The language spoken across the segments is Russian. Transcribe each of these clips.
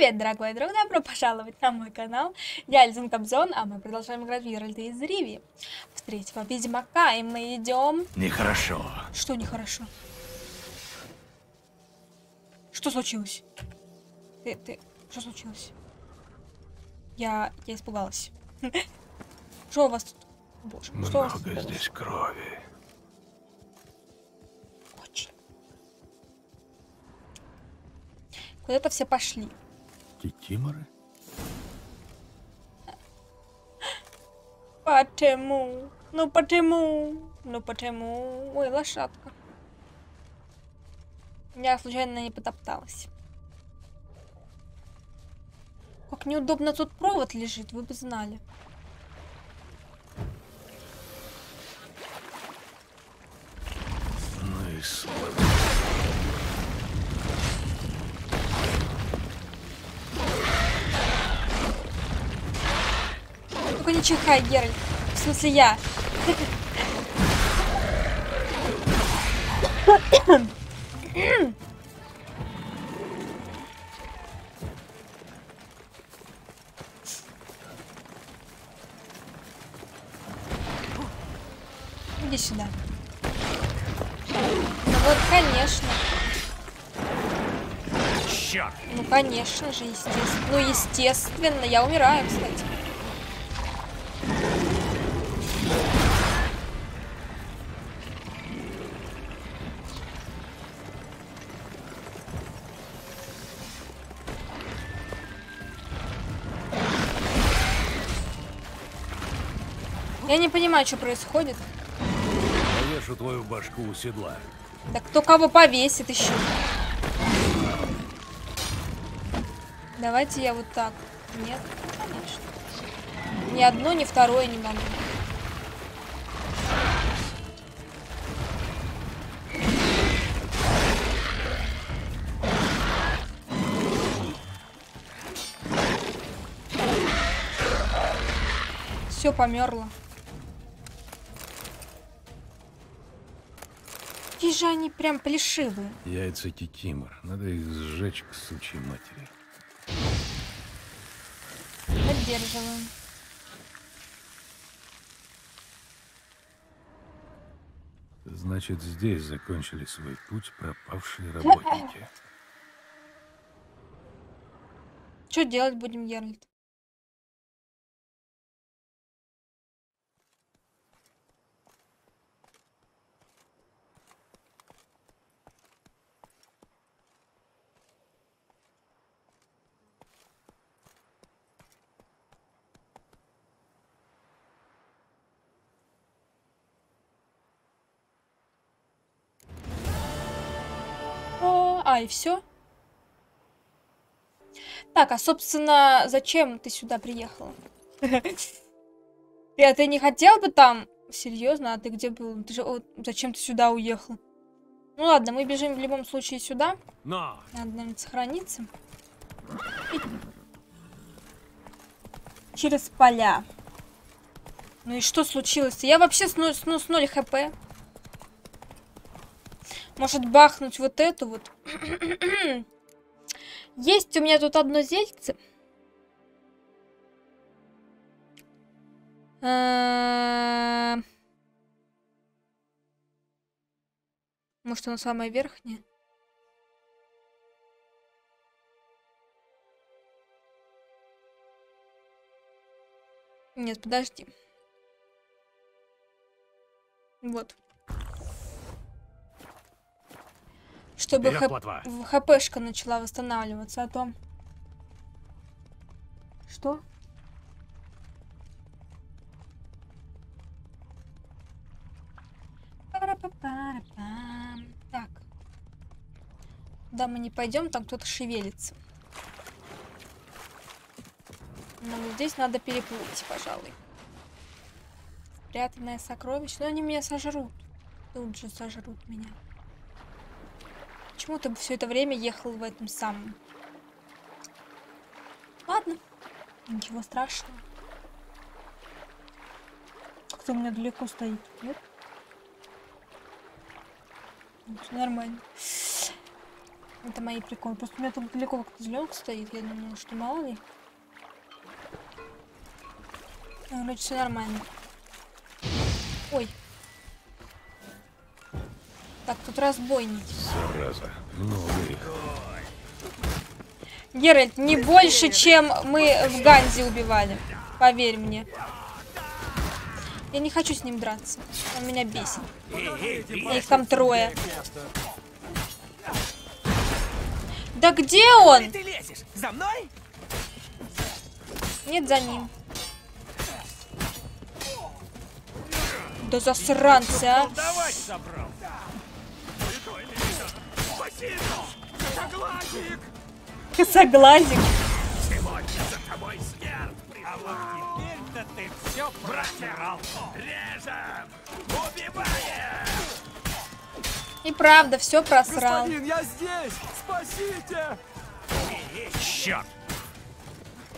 Привет, дорогой друг, добро пожаловать на мой канал. Я Альзен Кобзон, а мы продолжаем играть в Геральта из Риви. В третьего Ведьмака, и мы идем... Нехорошо. Что нехорошо? Что случилось? Ты, ты... Что случилось? Я... Я испугалась. Что у вас тут? Боже, что у вас тут? Много здесь крови. Очень. Куда-то все пошли. Кикиморы? Почему? Ну почему? Ну почему? Ой, лошадка. Я случайно не потопталась. Как неудобно тут провод лежит, вы бы знали. Ну и слабо. Только не чихай, Геральт. В смысле я. Иди сюда. Ну вот, конечно. Черт! Ну, конечно же, естественно. Ну, естественно, я умираю, кстати. Я не понимаю, что происходит. Повешу твою башку у седла. Да кто кого повесит еще? Давайте я вот так. Нет, конечно. Ни одно, ни второе не могу. Все померло. Же они прям плешивые. Яйца кикимор. Надо их сжечь к сучьей матери. Поддерживаем. Значит, здесь закончили свой путь пропавшие работники. Что делать будем, Геральт? О, а, и все? Так, а собственно, зачем ты сюда приехала? А ты не хотел бы там? Серьезно, а ты где был? Ты же, о, зачем ты сюда уехал? Ну ладно, мы бежим в любом случае сюда. Надо, наверное, сохраниться. И- Через поля. Ну и что случилось-то? Я вообще с 0 хп. Может бахнуть вот эту вот. Есть у меня тут одно зельце. Э, Может, оно самое верхнее? Нет, подожди. Вот. Чтобы в- хпшка начала восстанавливаться, а то... Что? Так. Куда мы не пойдем, там кто-то шевелится. Ну, здесь надо переплыть, пожалуй. Спрятанное сокровище. Но они меня сожрут. Тут же сожрут меня. Почему ты все это время ехал в этом самом? Ладно. Ничего страшного. Кто у меня далеко стоит? Нет? Всё нормально. Это мои приколы. Просто у меня тут далеко как-то зеленка стоит. Я думаю, что мало ли. Ну, вроде все нормально. Ой. Так, тут разбойники. Зараза. Много их. Геральт, не больше, чем мы в Ганзе убивали. Поверь мне. Я не хочу с ним драться. Он меня бесит. Я их там трое. Да где он? Ты лезешь? За мной? Нет, за ним. Да засранцы, а. Спасибо! Согласик! Косоглазик. Сегодня за тобой смерть! А вот теперь-то ты все просирал! Режем! Убиваем! И правда, все просрал. Господин, я здесь! Спасите! Черт!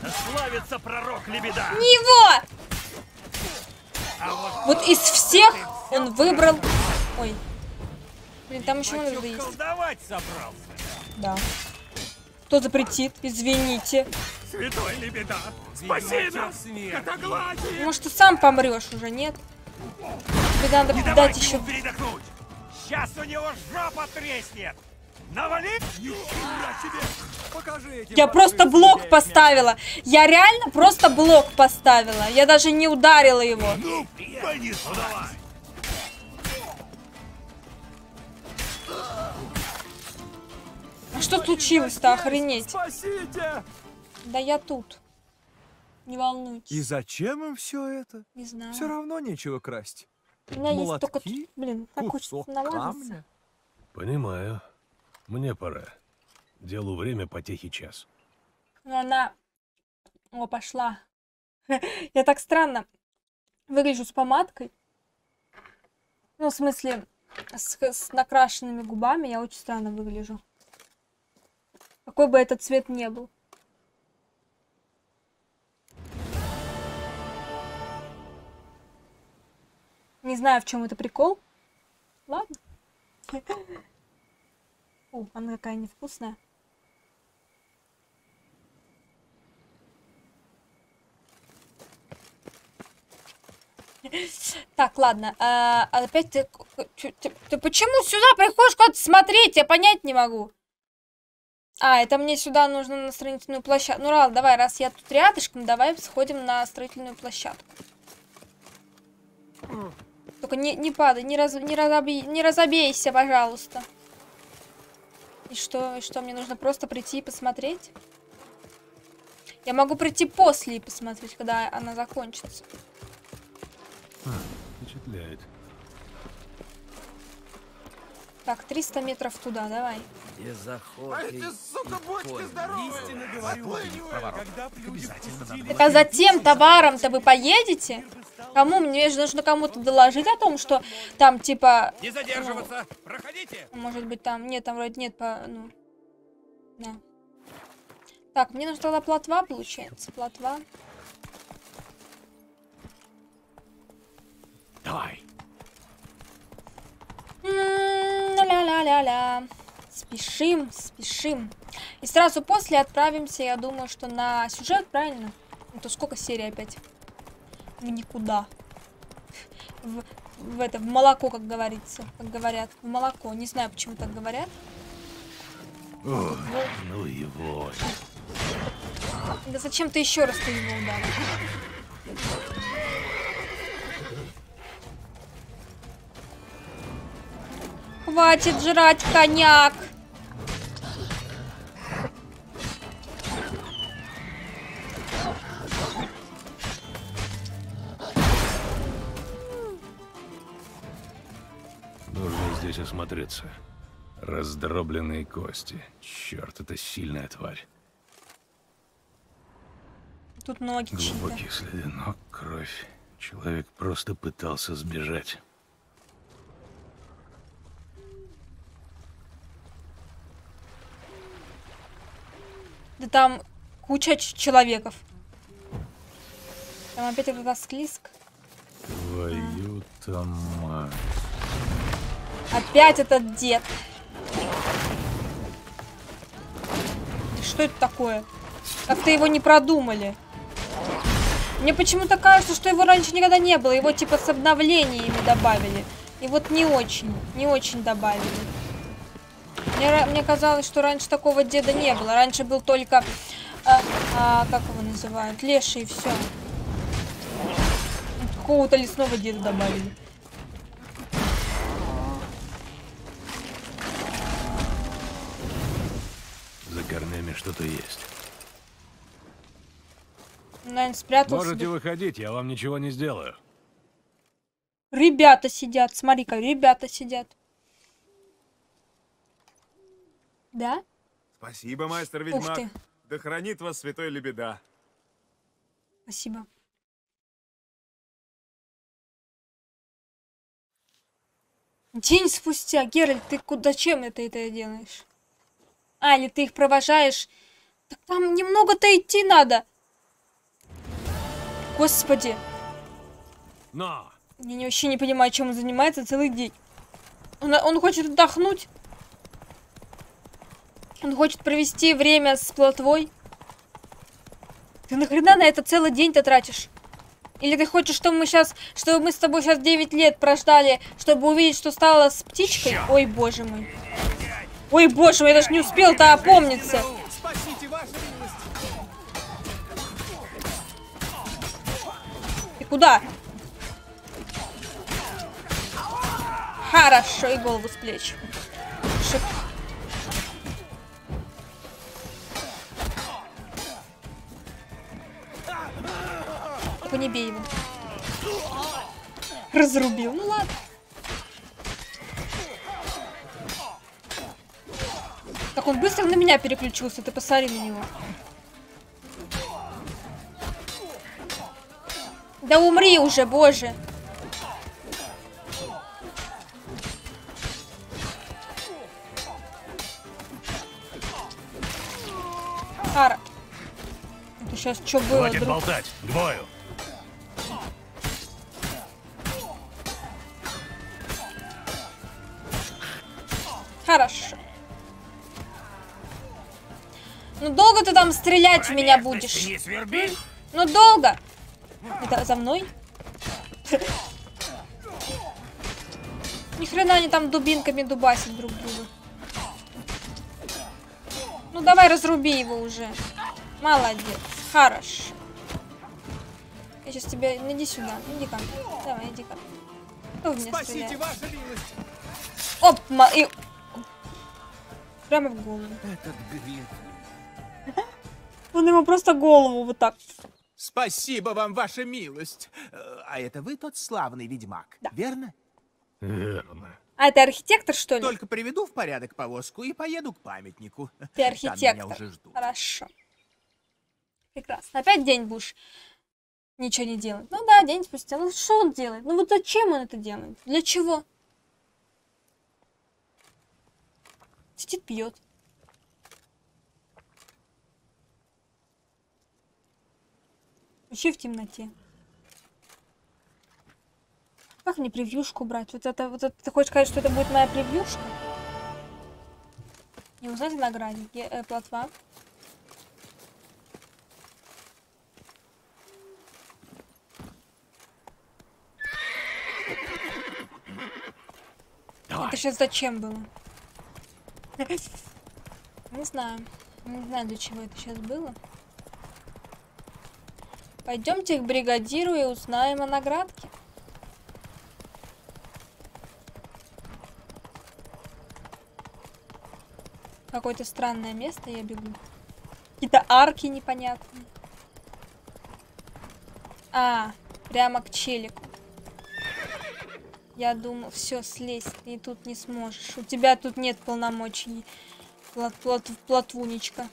Славится пророк Лебеда! Не его! А вот Вот из всех он выбрал... Ой. Блин, там еще надо есть. колдовать собрался! Да. Кто запретит? Извините. Святой Лебеда! Спасибо! Котоглазик! Может, ты сам помрешь уже, нет? Тебе надо Не дать еще... передохнуть! Сейчас у него жопа треснет! Навали! Покажи Я просто блок поставила. Я реально просто блок поставила. Я даже не ударила его. Ну, понесло! Что случилось-то, нет. охренеть? Спасите! Да я тут. Не волнуйтесь. И зачем им все это? Не знаю. Все равно нечего красть. У меня есть только... молотки, Блин, так хочется. Понимаю. Мне пора. Делу время, потехи час. Но она... О, пошла. Я так странно выгляжу с помадкой. Ну, в смысле, с, с накрашенными губами я очень странно выгляжу. Какой бы этот цвет не был. Не знаю, в чем это прикол. Ладно. О, она какая невкусная. Так, ладно. а, опять ты, ты, ты почему сюда приходишь куда-то смотреть? Я понять не могу. А, это мне сюда нужно на строительную площадку. Ну ладно, давай, раз я тут рядышком, давай сходим на строительную площадку. Только не, не падай, не, раз, не, разоби- не разобейся, пожалуйста. И что, и что, мне нужно просто прийти и посмотреть? Я могу прийти после и посмотреть, когда она закончится. Впечатляет. Так, 300 метров туда, давай. Без охоты Эти, сука, и бочки поля. здоровые! Истинно говорю, когда б люди пустили Так а за тем товаром-то вы поедете? Кому? Мне же нужно кому-то доложить о том, что там типа... Не задерживаться! Проходите! Может быть там... Нет, там вроде нет по... Ну... Да. Так, мне нужна тогда плотва, получается. Плотва. Давай! М, Ля-ля-ля-ля. Спешим, спешим. И сразу после отправимся, я думаю, что на сюжет, правильно? Ну, то сколько серий опять? В никуда. В, в это, в молоко, как говорится. Как говорят. В молоко. Не знаю, почему так говорят. Ох, ну его. Да зачем ты еще раз ты его ударил? Хватит жрать коняк! Нужно здесь осмотреться. Раздробленные кости. Черт, это сильная тварь. Тут ноги. Глубокие следы ног, кровь. Человек просто пытался сбежать. Да там куча человеков. Там опять этот осклизк. Твою-то мать. Опять этот дед. Что это такое? Как-то его не продумали. Мне почему-то кажется, что его раньше никогда не было. Его типа с обновлениями добавили. И вот не очень, не очень добавили. Мне, мне казалось, что раньше такого деда не было. Раньше был только, а, а, как его называют, леший и все. Какого-то лесного деда добавили. За корнями что-то есть. Наверное, спрятался. Можете выходить, я вам ничего не сделаю. Ребята сидят, смотри-ка, ребята сидят. Да? Спасибо, мастер ведьмак. Да хранит вас святой Лебеда. спасибо. День спустя, Геральт, ты куда чем это это делаешь? А, или ты их провожаешь? Так там немного-то идти надо. Господи, Но! я не- вообще не понимаю, чем он занимается целый день. Он, он хочет отдохнуть. Он хочет провести время с плотвой. Ты нахрена на это целый день-то тратишь? Или ты хочешь, чтобы мы сейчас, чтобы мы с тобой сейчас 9 лет прождали, чтобы увидеть, что стало с птичкой? Ой, боже мой. Ой, боже мой, я даже не успел-то опомниться. Ты куда? Хорошо, и голову с плеч. Шик. Только не бей его. Разрубил. Ну ладно. Так он быстро на меня переключился, ты посмотри на него. Да умри уже, боже. Хара. Это сейчас что было, Хватит друг? болтать! К Хорошо. Ну долго ты там стрелять в меня будешь? Ну долго. Это за мной? Ни хрена они там дубинками дубасят друг друга. Ну давай разруби его уже. Молодец. Хорош. Я сейчас тебя... Иди сюда. Иди ка. Давай, иди ка. Кто в меня стреляет? Оп, ма- и... Прямо в голову. Этот. Он ему просто голову вот так. Спасибо вам, ваша милость. А это вы тот славный ведьмак, Да. верно? Верно. А это архитектор, что ли? Только приведу в порядок повозку и поеду к памятнику. Ты Там меня архитектор. уже ждут. Хорошо. Прекрасно. Опять день будешь ничего не делать. Ну да, день спустя. Ну что он делает? Ну вот зачем он это делает? Для чего? Сидит, пьет. Вообще в темноте. Как мне превьюшку брать? Вот это, вот это, ты хочешь сказать, что это будет моя превьюшка? Не узнать награде. Ге- э, плотва. Давай. Это сейчас зачем было? Не знаю. Не знаю, для чего это сейчас было. Пойдемте к бригадиру и узнаем о наградке. Какое-то странное место я бегу. Какие-то арки непонятные. А, прямо к челику. Я думал, все, слезь, ты тут не сможешь. У тебя тут нет полномочий, плот, плот, плотвунечка.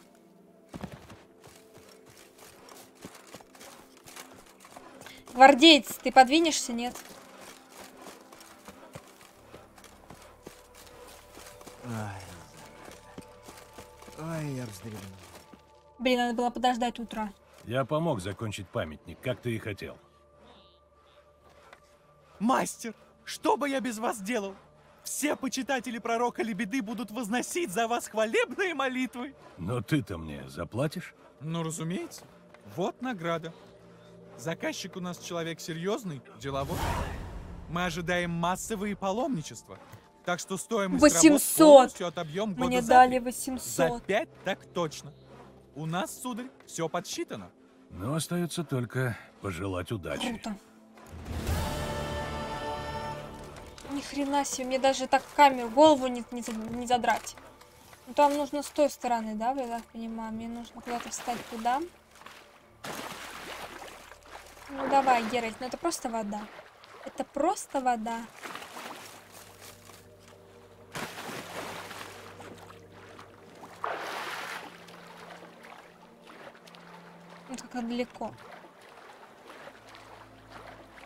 Гвардеец, ты подвинешься, нет? Ой, Ой, я вздремнул. Блин, надо было подождать утра. Я помог закончить памятник, как ты и хотел. Мастер, что бы я без вас делал? Все почитатели пророка Лебеды будут возносить за вас хвалебные молитвы. Но ты-то мне заплатишь? Ну, разумеется. Вот награда. Заказчик у нас человек серьезный, деловой. Мы ожидаем массовые паломничества. Так что стоимость 800. работ полностью отобьем года Мне за дали три. 800. За пять так точно. У нас, сударь, все подсчитано. Но остается только пожелать удачи. Круто. Ни хрена себе, мне даже так камеру, голову не, не, не задрать. Ну, там нужно с той стороны, да, я так понимаю? Мне нужно куда-то встать туда. Ну давай, Геральт, ну это просто вода. Это просто вода. Ну как далеко.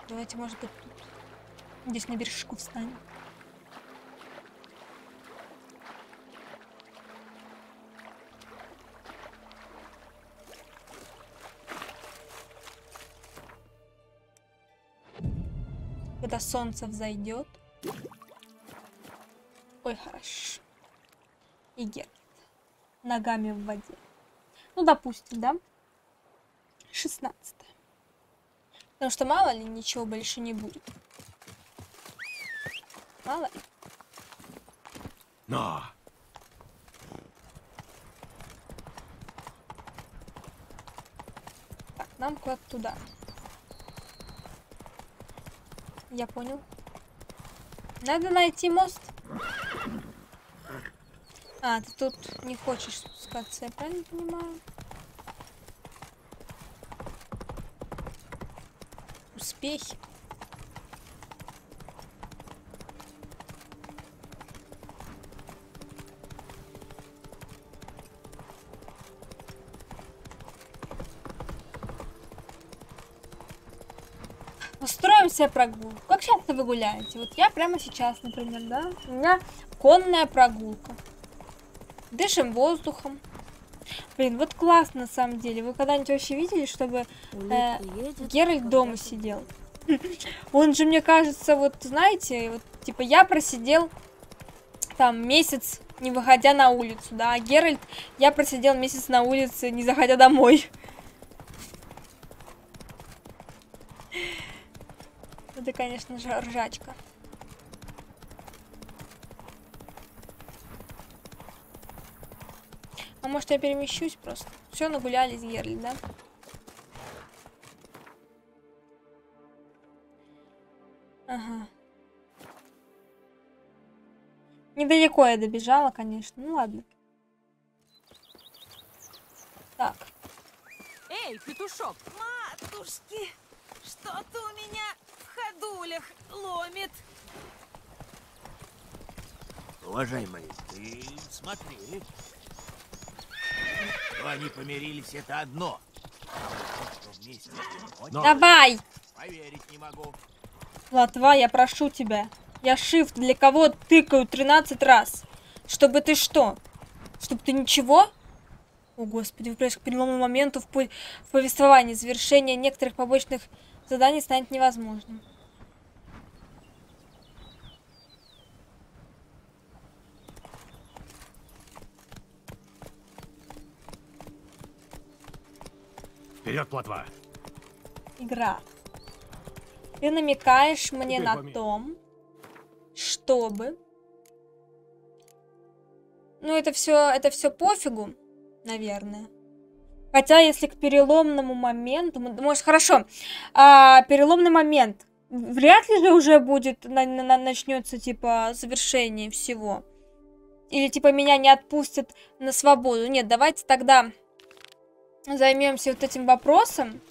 Давайте, может быть. Здесь на вершку встанем. Когда солнце взойдет. Ой, хорошо. И Геральт. Ногами в воде. Ну, допустим, да? 16 Потому что мало ли ничего больше не будет. Ли. Но! Так, нам куда-то туда. Я понял. Надо найти мост. А, ты тут не хочешь спускаться, я правильно понимаю? Успехи. Себе прогулку. Как часто вы гуляете? Вот я прямо сейчас, например, да? У меня конная прогулка. Дышим воздухом. Блин, вот классно на самом деле. Вы когда-нибудь вообще видели, чтобы э, Геральт дома сидел? Он же, мне кажется, вот знаете, вот типа я просидел там месяц, не выходя на улицу, да, а Геральт, я просидел месяц на улице, не заходя домой. Конечно же, ржачка. А может я перемещусь просто? Все, нагулялись, Герли, да? Ага. Недалеко я добежала, конечно. Ну ладно. Так. Эй, петушок! Матушки! Что-то у меня ходулях ломит. Уважаемый, ты смотри. Что они помирились, это одно. А вот что вместе одиночество, Давай! поверить не могу. Латва, я прошу тебя. Я shift для кого тыкаю 13 раз. Чтобы ты что? Чтобы ты ничего? О, господи, выпрямляешь к переломному моменту в, по- в повествовании. Завершение некоторых побочных заданий станет невозможным. Вперед, плотва! Игра. Ты намекаешь мне Теперь на поме- том, чтобы... Ну, это все, это все пофигу, наверное. Хотя, если к переломному моменту... Может, хорошо. А, переломный момент. Вряд ли же уже будет, на- на- начнется, типа, завершение всего. Или, типа, меня не отпустят на свободу. Нет, давайте тогда займемся вот этим вопросом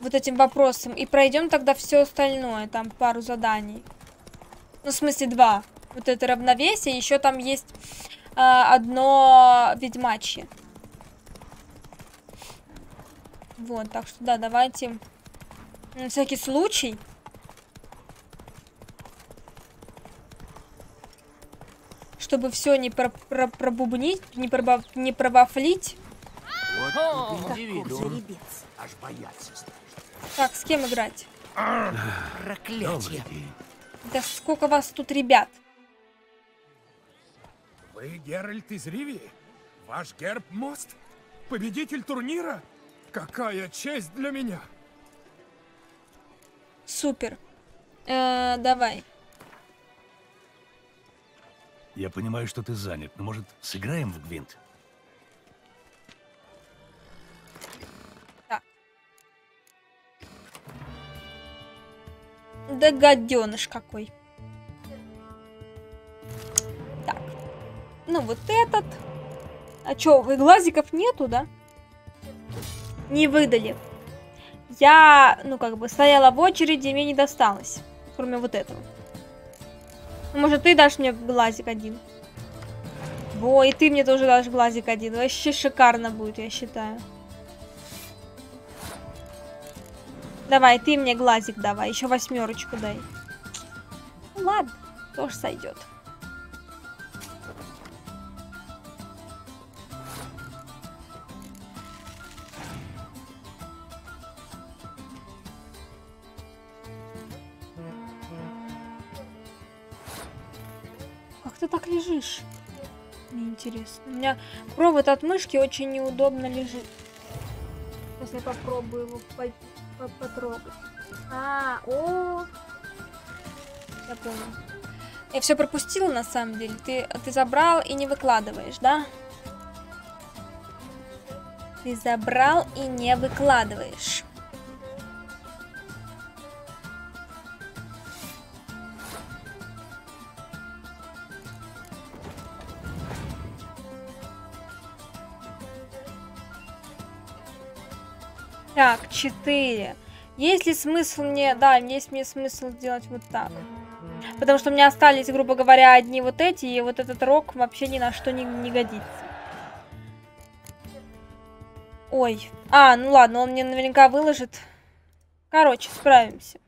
вот этим вопросом и пройдем тогда все остальное, там пару заданий. Ну, в смысле, два. Вот это равновесие, еще там есть а, одно ведьмачье. Вот, так что да, давайте на всякий случай. Чтобы все не про про пробубнить, не, пробав не пробафлить. Вот индивидуум. Жеребец. Аж бояться страшно. Так, с кем играть? Проклятие. Да сколько вас тут ребят? Вы Геральт из Ривии? Ваш герб мост? Победитель турнира? Какая честь для меня! Супер. Э, давай. Я понимаю, что ты занят, но может сыграем в гвинт? Да гаденыш какой. Так. Ну вот этот. А чё, вы глазиков нету, да? Не выдали. Я, ну как бы, стояла в очереди, мне не досталось. Кроме вот этого. Ну, Может, ты дашь мне глазик один? Во, и ты мне тоже дашь глазик один. Вообще шикарно будет, я считаю. Давай, ты мне глазик давай, еще восьмерочку дай. Ну, ладно, тоже сойдет. Как ты так лежишь? Мне интересно. У меня провод от мышки очень неудобно лежит. Сейчас я попробую его по- по- потрогать. А, о, я понял. Я все пропустила на самом деле. Ты, ты забрал и не выкладываешь, да? Ты забрал и не выкладываешь. Так, 4. Есть ли смысл мне... Да, есть мне смысл сделать вот так. Потому что у меня остались, грубо говоря, одни вот эти, и вот этот рог вообще ни на что не, не годится. Ой. А, ну ладно, он мне наверняка выложит. Короче, справимся.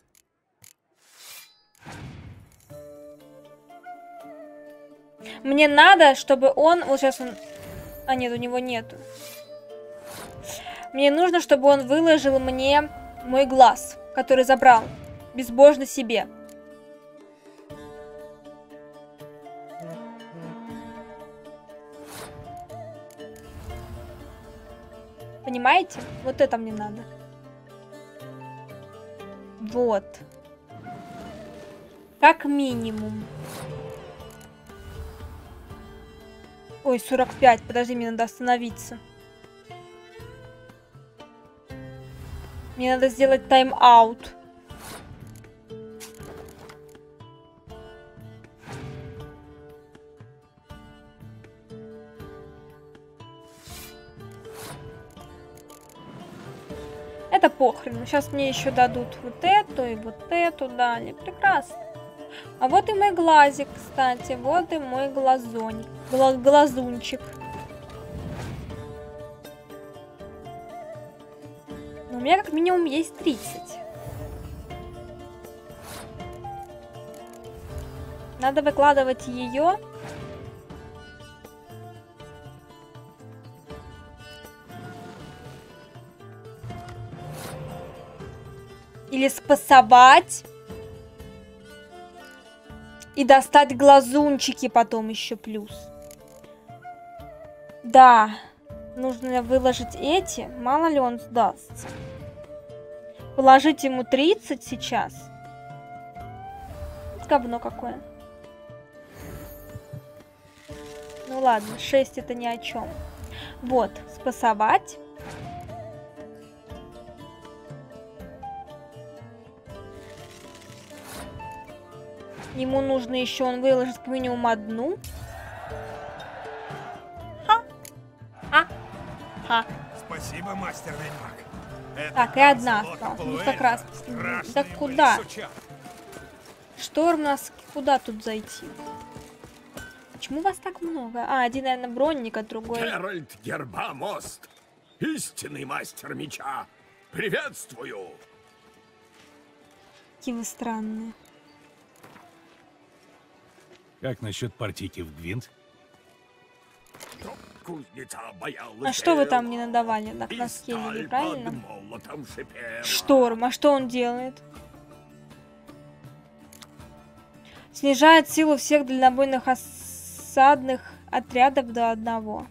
Мне надо, чтобы он... Вот сейчас он... А, нет, у него нету. Мне нужно, чтобы он выложил мне мой глаз, который забрал. Безбожно себе. Понимаете? Вот это мне надо. Вот. Как минимум. Ой, 45. Подожди, мне надо остановиться. Мне надо сделать тайм-аут. Это похрен. Сейчас мне еще дадут вот эту и вот эту дали. Прекрасно. А вот и мой глазик, кстати. Вот и мой глазоник. Гла глазунчик. Меня как минимум есть 30. Надо выкладывать ее. Или спасовать. И достать глазунчики потом еще плюс. Да. Нужно выложить эти. Мало ли он сдаст. Положить ему 30 сейчас. Говно какое. Ну ладно, 6 это ни о чем. Вот, спасовать. Ему нужно еще, он выложит как минимум одну. Ха. Ха. Ха. Спасибо, мастер ведьмак. Так, и одна осталась. Ну, как раз. Да были куда? Шторм нас куда тут зайти? Почему вас так много? А, один, наверное, бронник, а другой... Геральт Гербамост, истинный мастер меча. Приветствую! Какие вы странные. Как насчет партийки в гвинт? А что вы там не надавали? На скеллиге, сталь правильно? Шторм, а что он делает? Снижает силу всех дальнобойных осадных отрядов до одного.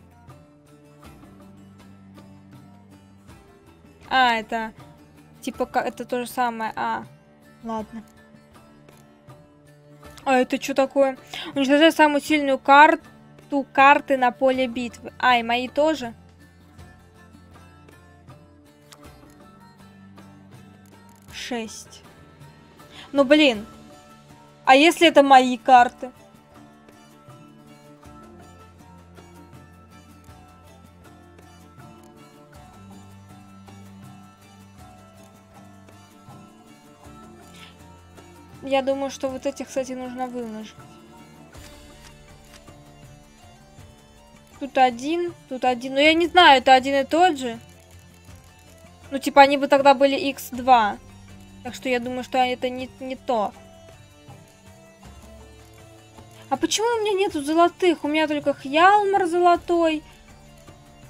А, это типа это то же самое. А, ладно. А это что такое? Уничтожай самую сильную карту карты на поле битвы. А, и мои тоже? Шесть. Ну, блин. А если это мои карты? Я думаю, что вот эти, кстати, нужно выложить. Тут один, тут один. Но я не знаю, это один и тот же. Ну, типа, они бы тогда были x2. Так что я думаю, что это не, не то. А почему у меня нету золотых? У меня только Хьялмар золотой.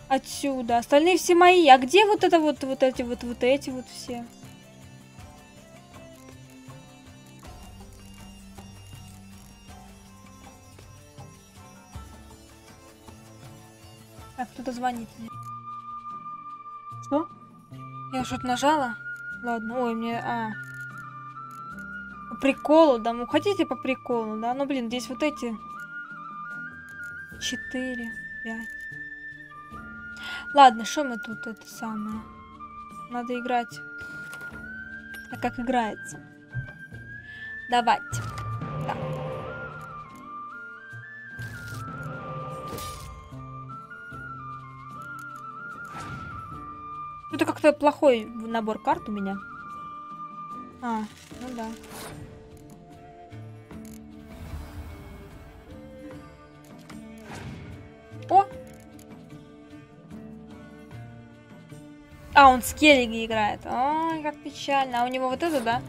Отсюда. Остальные все мои. А где вот это вот, вот эти вот, вот эти вот все? Так, кто-то звонит. Что? Я что-то нажала? Ладно, ой, мне... А. По приколу, да? Ну, хотите по приколу, да? Ну, блин, здесь вот эти... Четыре, пять. Ладно, что мы тут это самое? Надо играть. А как играется? Давайте. Так. Это как-то плохой набор карт у меня. А, ну да. О! А, он с Келлиги играет. Ой, как печально. А у него вот это, да?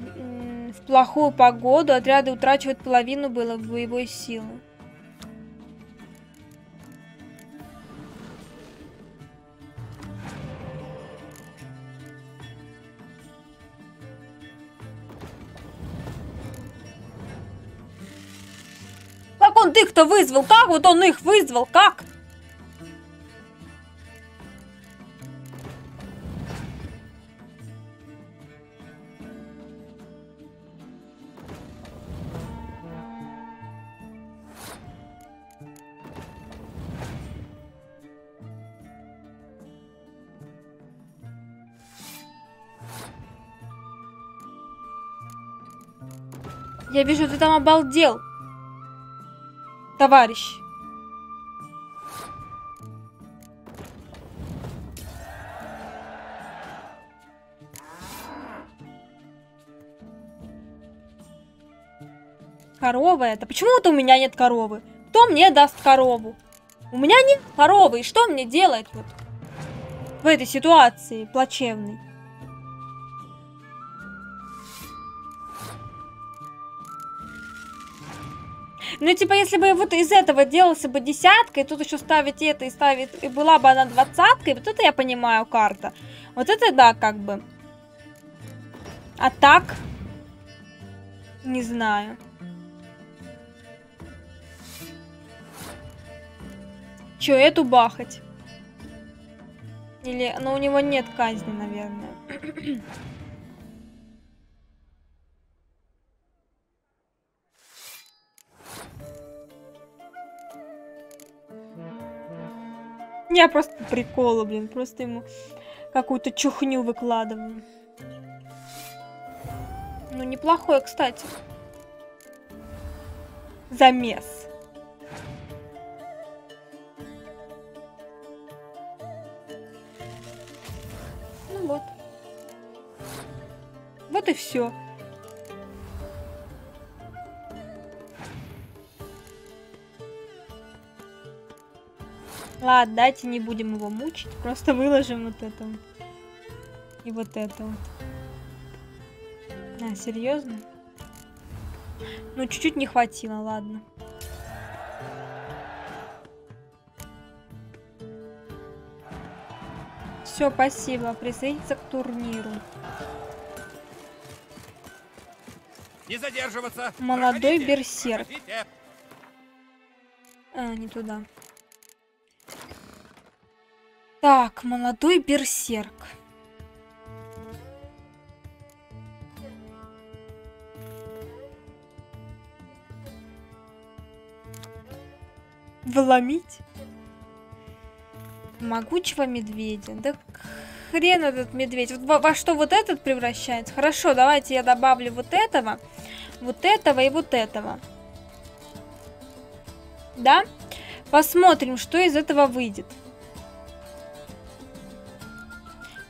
В плохую погоду отряды утрачивают половину было боевой силы. Их-то вызвал? Как вот он их вызвал? Как? Я вижу, ты там обалдел. Товарищ. Корова это. Почему-то у меня нет коровы. Кто мне даст корову? У меня нет коровы. И что мне делать вот в этой ситуации плачевной? Ну, типа, если бы вот из этого делался бы десятка, и тут еще ставить это, и ставить, и была бы она двадцаткой, вот это я понимаю карта. Вот это да, как бы. А так? Не знаю. Че, эту бахать? Или, ну, у него нет казни, наверное. Я просто по приколу, блин, просто ему какую-то чухню выкладываю. Ну, неплохой, кстати. Замес. Ну вот. Вот и все. Ладно, давайте не будем его мучить. Просто выложим вот это вот. И вот это вот. А, серьезно? Ну, чуть-чуть не хватило, ладно. Все, спасибо. Присоединиться к турниру. Не задерживаться! Молодой Проходите, берсерк. проходите. А, не туда. Так, молодой берсерк. Вломить? Могучего медведя. Да хрен этот медведь. Во, во что вот этот превращается? Хорошо, давайте я добавлю вот этого, вот этого и вот этого. Да? Посмотрим, что из этого выйдет.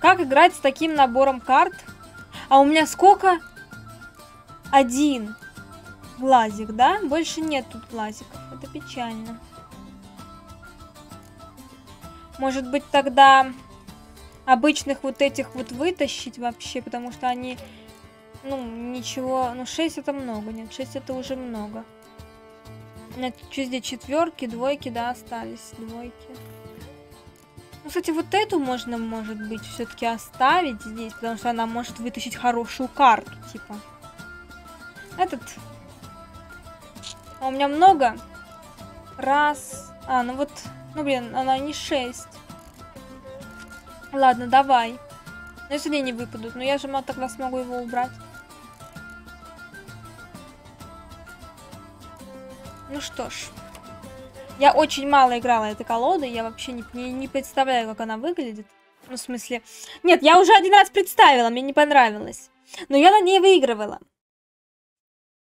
Как играть с таким набором карт? А у меня сколько? Один глазик, да? Больше нет тут глазиков. Это печально. Может быть тогда обычных вот этих вот вытащить вообще, потому что они, ну, ничего, ну 6 это много, нет, 6 это уже много. Нет, везде четверки, двойки, да, остались, двойки. Ну, кстати, вот эту можно, может быть, все-таки оставить здесь, потому что она может вытащить хорошую карту, типа. Этот. А у меня много. Раз. А, ну вот, ну блин, она не 6. Ладно, давай. Ну, если они не выпадут, но я же тогда смогу его убрать. Ну что ж. Я очень мало играла этой колодой, я вообще не, не, не представляю, как она выглядит. Ну, в смысле... Нет, я уже один раз представила, мне не понравилось. Но я на ней выигрывала.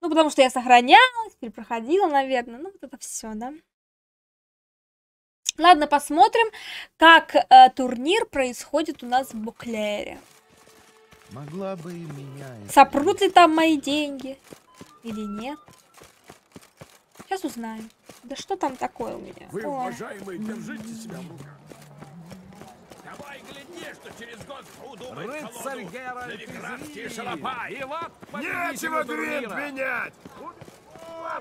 Ну, потому что я сохранялась, перепроходила, наверное. Ну, вот это все, да. Ладно, посмотрим, как э, турнир происходит у нас в Буклере. Могла бы и меня... Сопрут ли там мои деньги или нет? Сейчас узнаем. Да что там такое у меня? Вы, Ой. уважаемые, держите себя в руках. Давай гляди, что через год удумает Рыцарь колоду. Геральт Риви. шалопай. И вот Нечего гвинт менять!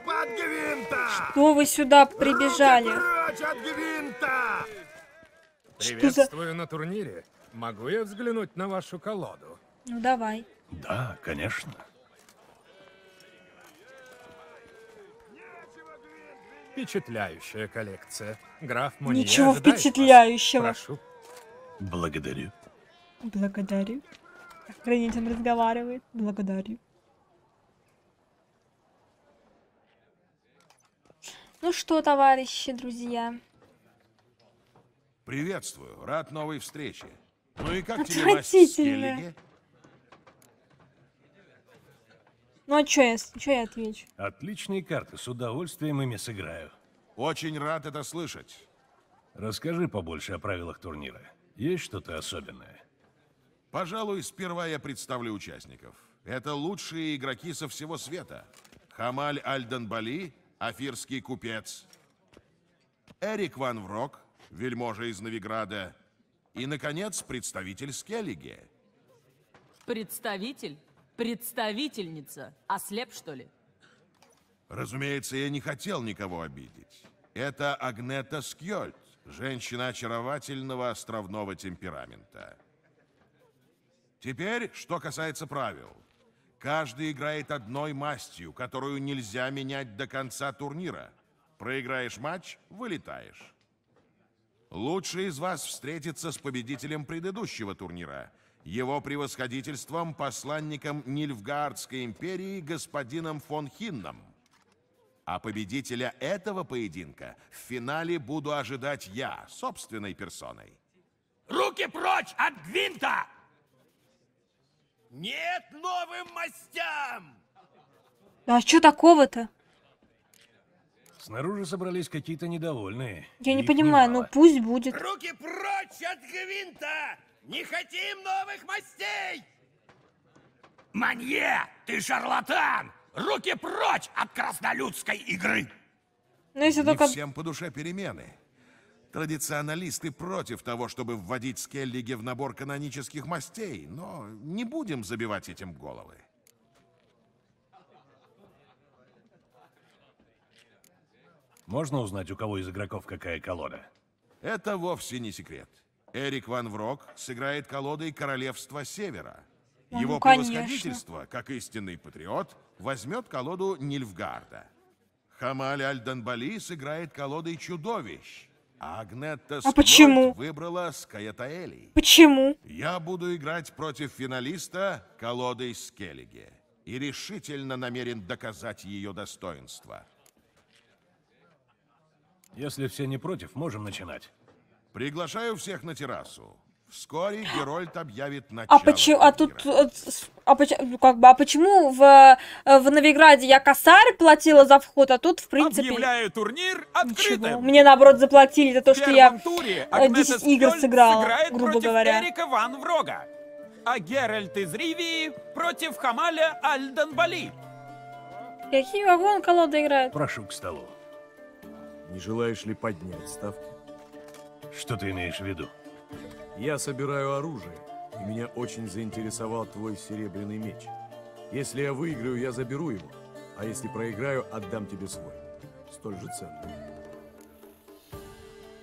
От гвинта! Что вы сюда прибежали? Прочь от гвинта! Что за... Приветствую на турнире. Могу я взглянуть на вашу колоду? Ну давай. Да, конечно. Впечатляющая коллекция. Граф Монье Ничего ожидает вас. впечатляющего. Прошу. Благодарю. Благодарю. Хранитель разговаривает. Благодарю. Ну что, товарищи, друзья? Приветствую, рад новой встрече. Ну и как тебе масть Отвратительно. Скеллиге? Ну а чё я, чё я отвечу? Отличные карты, с удовольствием ими сыграю. Очень рад это слышать. Расскажи побольше о правилах турнира. Есть что-то особенное? Пожалуй, сперва я представлю участников. Это лучшие игроки со всего света. Хамаль Альден-Бали, афирский купец. Эрик Ван Врок, вельможа из Новиграда. И, наконец, представитель Скеллиге. Представитель? Представительница? Ослеп, что ли? Разумеется, я не хотел никого обидеть. Это Агнета Скьольд, женщина очаровательного островного темперамента. Теперь, что касается правил. Каждый играет одной мастью, которую нельзя менять до конца турнира. Проиграешь матч – вылетаешь. Лучший из вас встретится с победителем предыдущего турнира. Его превосходительством посланником Нильфгаардской империи господином фон Хинном. А победителя этого поединка в финале буду ожидать я, собственной персоной. Руки прочь от гвинта! Нет новым мастям! Да а чё такого-то? Снаружи собрались какие-то недовольные. Я не понимаю, ну немало. пусть будет. Руки прочь от гвинта! Не хотим новых мастей! Манье, ты шарлатан! Руки прочь от краснолюдской игры! Ну если Не только... всем по душе перемены. Традиционалисты против того, чтобы вводить Скеллиге в набор канонических мастей, но не будем забивать этим головы. Можно узнать, у кого из игроков какая колода? Это вовсе не секрет. Эрик Ван Врок сыграет колодой Королевства Севера. Ну, Его конечно. превосходительство, как истинный патриот, возьмет колоду Нильфгарда. Хамаль Альданбали сыграет колодой чудовищ. А Агнетта А почему? выбрала Скаятаэлей. Почему? Я буду играть против финалиста колодой Скеллиге. И решительно намерен доказать ее достоинство. Если все не против, можем начинать. Приглашаю всех на террасу. Вскоре Герольд объявит начало А почему, а тут, э, а, поч- ну, как бы, а почему в, э, в Новиграде я косарь платила за вход, а тут, в принципе, Объявляю турнир ничего. открытым. Мне, наоборот, заплатили за то, что я... туре э, Агнета 10 игр Скёль сыграла, грубо говоря. Эрика Ван Врога, а Геральт из Ривии против Хамаля Альданбали. Какие вагон колода играет? Прошу к столу. Не желаешь ли поднять ставки? Что ты имеешь в виду? Я собираю оружие, и меня очень заинтересовал твой серебряный меч. Если я выиграю, я заберу его, а если проиграю, отдам тебе свой. Столь же ценный.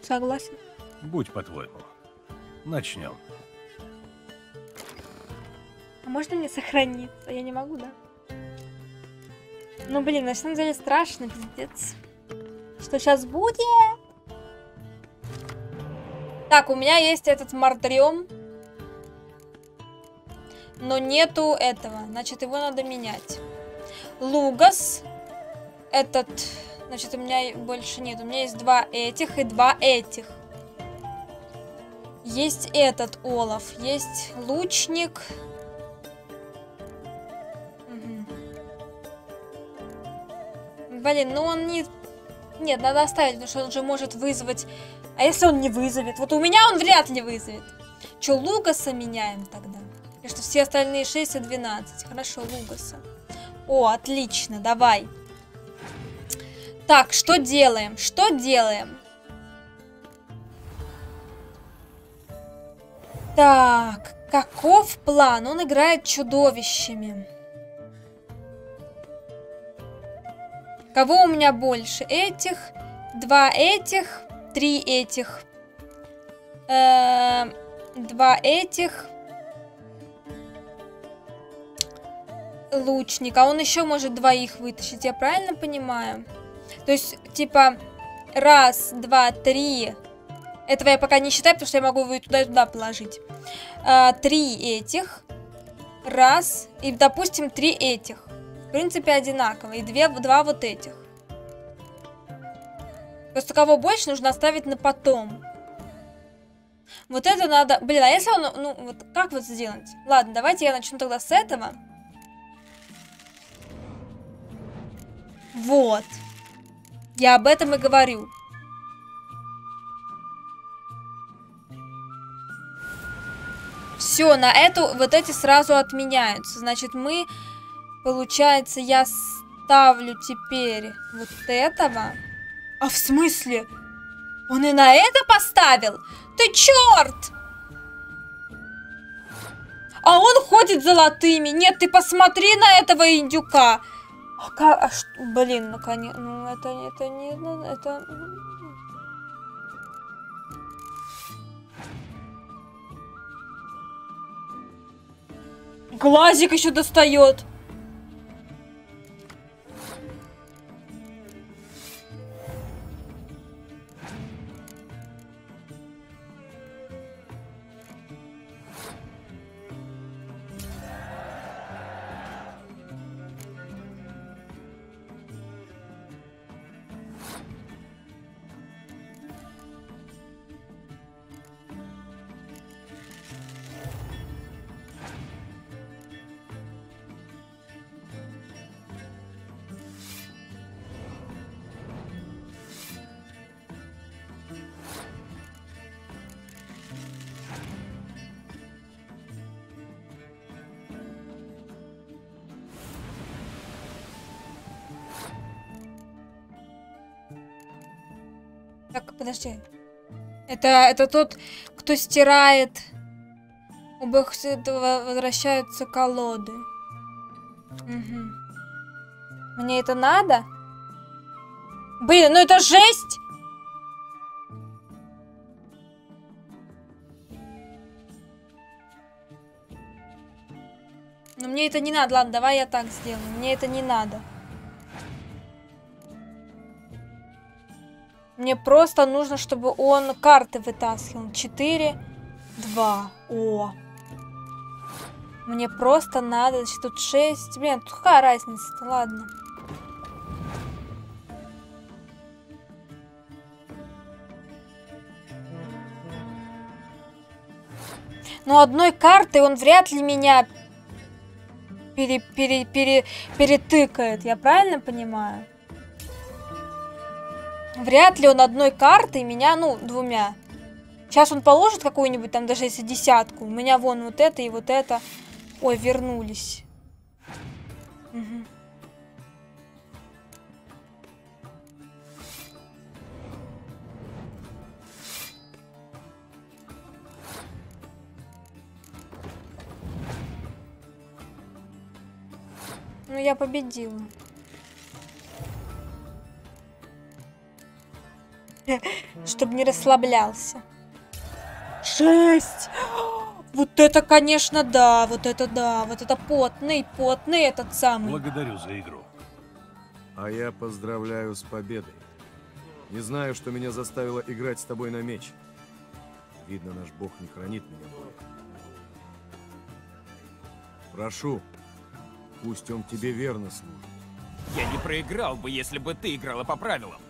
Согласен. Будь по-твоему. Начнем. А можно мне сохраниться? Я не могу, да? Ну, блин, на самом деле страшно, пиздец. Что сейчас будет? Так, у меня есть этот мордрем. Но нету этого. Значит, его надо менять. Лугас. Этот... Значит, у меня больше нет. У меня есть два этих и два этих. Есть этот Олаф. Есть лучник. Мгм. Блин, ну он не... Нет, надо оставить, потому что он же может вызвать... А если он не вызовет? Вот у меня он вряд ли вызовет. Че, Лугаса меняем тогда? Потому что все остальные 6 и 12. Хорошо, Лугаса. О, отлично, давай. Так, что делаем? Что делаем? Так, каков план? Он играет чудовищами. Кого у меня больше? Этих, два этих, три этих, Эм, два этих. Лучник. А он еще может двоих вытащить, я правильно понимаю? То есть, типа, раз, два, три. Этого я пока не считаю, потому что я могу его и туда, и туда положить. А, три этих. Раз. И, допустим, три этих. В принципе, одинаково. И две, два вот этих. Просто кого больше нужно оставить на потом. Вот это надо... Блин, а если он... Ну, вот как вот сделать? Ладно, давайте я начну тогда с этого. Вот. Я об этом и говорю. Все, на эту... Вот эти сразу отменяются. Значит, мы... Получается, я ставлю теперь вот этого. А в смысле? Он и на это поставил? Ты черт! А он ходит золотыми. Нет, ты посмотри на этого индюка. А, ка- а ш- блин, ну конечно, ну это, это не, ну, это... Глазик еще достает. Так, подожди. Это, это тот, кто стирает. У этого возвращаются колоды. Мгм. Мне это надо? Блин, ну это жесть! Мне это не надо. Ладно, давай я так сделаю. Мне это не надо. Мне просто нужно, чтобы он карты вытаскивал. 4, 2. О. Мне просто надо. Значит, тут 6. Блин, тут какая разница-то? Ладно. Но одной картой он вряд ли меня пере, пере, пере, перетыкает. Я правильно понимаю? Вряд ли он одной картой меня, ну, двумя. Сейчас он положит какую-нибудь там, даже если десятку. У меня вон вот это и вот это. Ой, вернулись. Угу. Ну, я победила. Чтобы не расслаблялся. Шесть! Вот это, конечно, да, вот это да, вот это потный, потный этот самый. Благодарю за игру. А я поздравляю с победой. Не знаю, что меня заставило играть с тобой на меч. Видно, наш бог не хранит меня более. Прошу, пусть он тебе верно служит. Я не проиграл бы, если бы ты играла по правилам.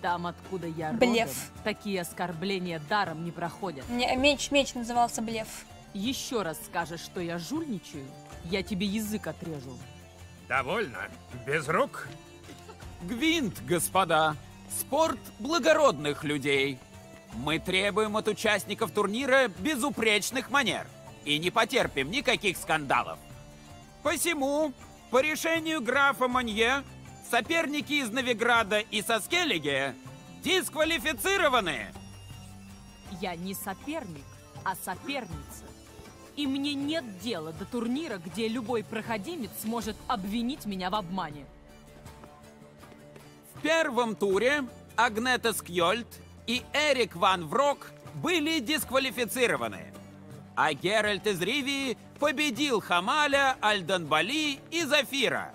Там, откуда я Блеф. родом, такие оскорбления даром не проходят. Не, меч, меч назывался блеф. Еще раз скажешь, что я жульничаю, я тебе язык отрежу. Довольно. Без рук. Гвинт, господа. Спорт благородных людей. Мы требуем от участников турнира безупречных манер и не потерпим никаких скандалов. Посему, по решению графа Монье, соперники из Новиграда и Соскеллиге дисквалифицированы. Я не соперник, а соперница. И мне нет дела до турнира, где любой проходимец может обвинить меня в обмане. В первом туре Агнета Скьольд и Эрик Ван Врок были дисквалифицированы. А Геральт из Ривии победил Хамаля, Альданбали и Зафира.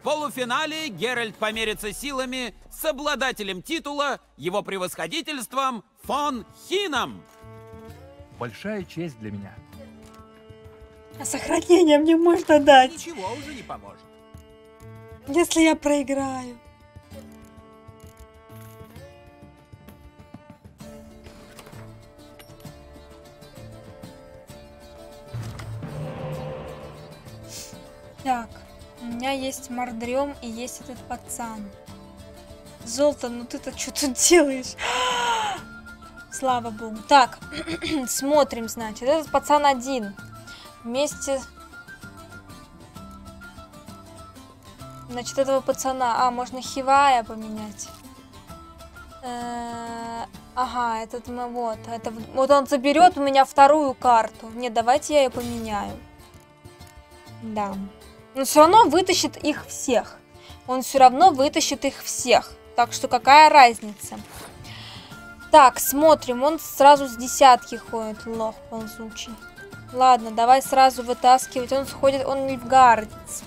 В полуфинале Геральт померится силами с обладателем титула, его превосходительством фон Хином. Большая честь для меня. А сохранение мне можно дать, Ничего уже не поможет. если я проиграю. Так, у меня есть мордрем и есть этот пацан. Золото, ну ты-то что тут делаешь? Слава богу. Так, смотрим, значит. Этот пацан один. Вместе... Значит, этого пацана... А, можно Хивая поменять. Э, Ага, этот мы вот. Это, вот он заберет у меня вторую карту. Нет, давайте я ее поменяю. Да. Но все равно вытащит их всех. Он все равно вытащит их всех. Так что какая разница? Так, смотрим. Он сразу с десятки ходит, лох ползучий. Ладно, давай сразу вытаскивать. Он сходит, он нильфгардец.